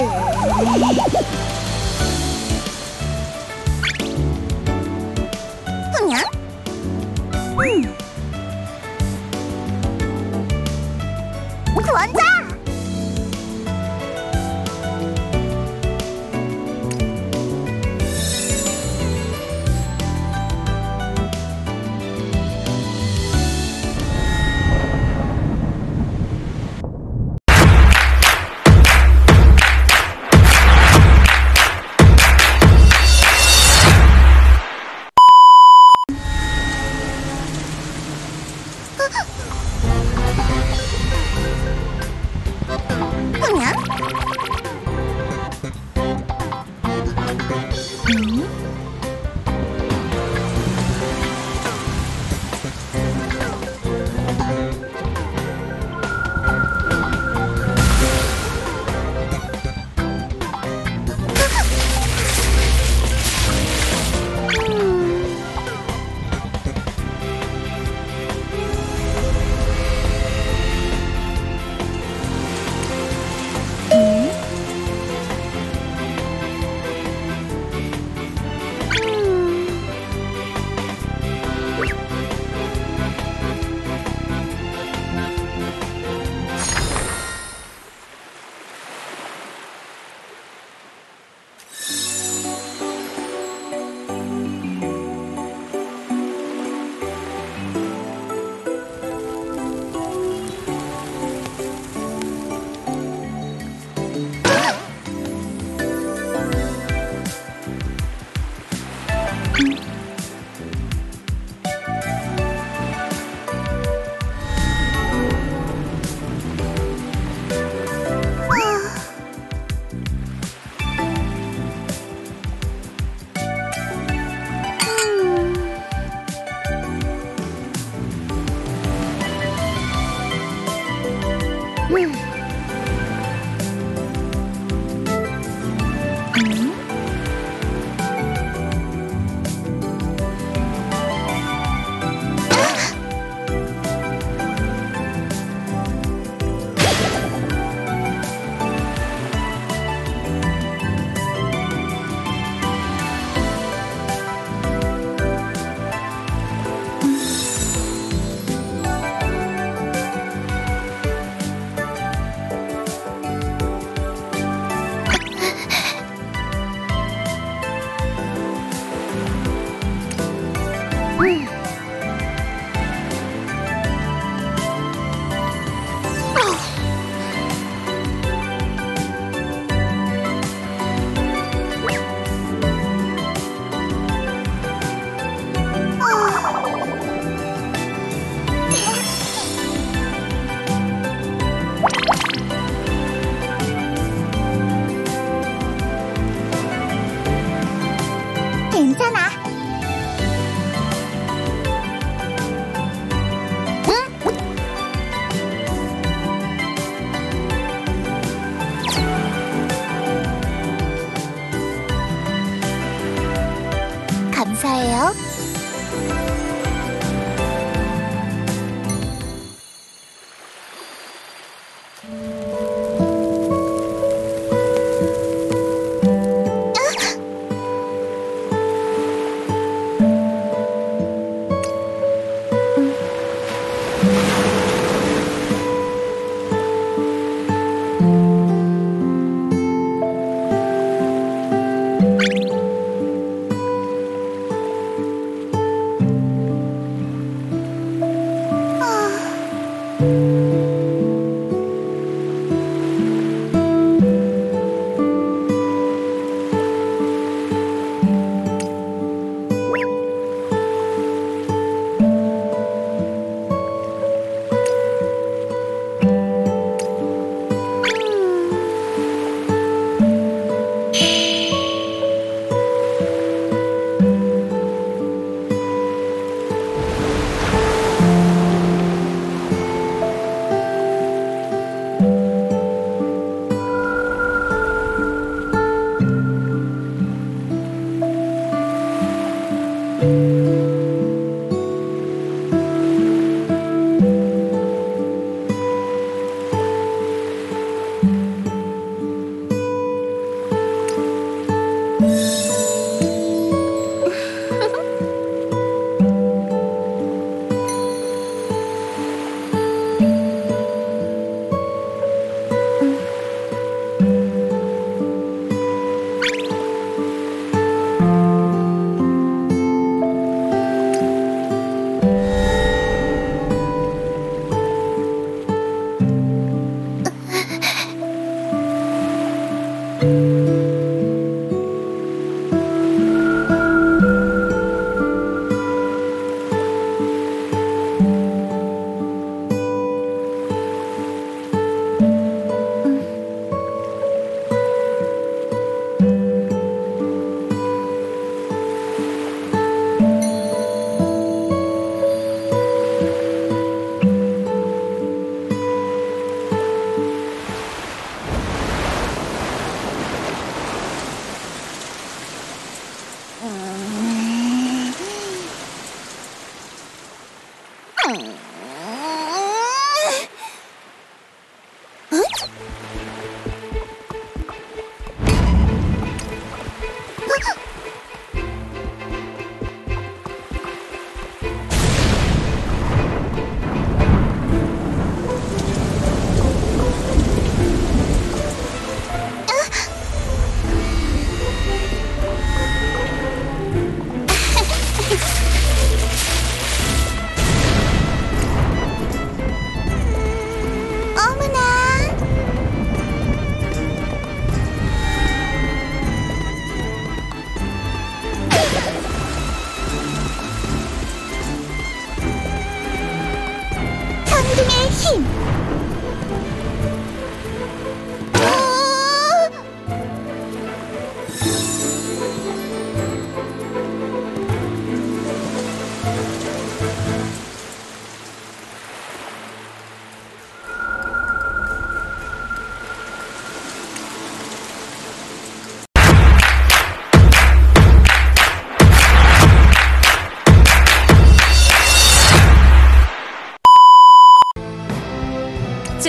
để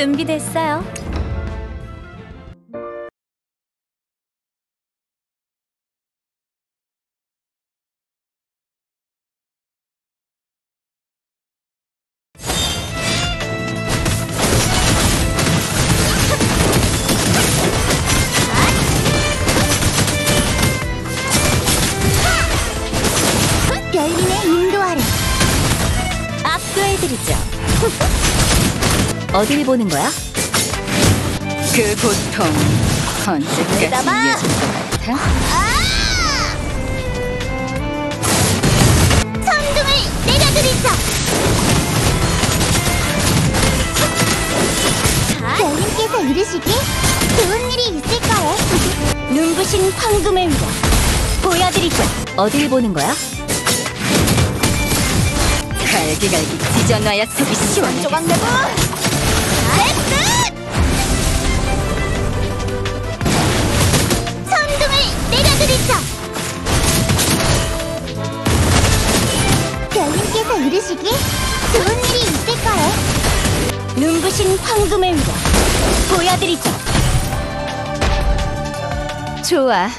준비됐어요. 어딜 보는 거야? 그 고통 언제까지! 이어질 것 같아? 천둥을 내려 드리죠. 별님께서 이르시길 좋은 일이 있을까요? 눈부신 황금의 위력 보여드리죠. 어딜 보는 거야? 갈기갈기 찢어놔야 속이 시원해 조각 내고 내려드리죠. 별님께서 이르시길 좋은 일이 있을까요? 눈부신 황금의 위력 보여드리죠. 좋아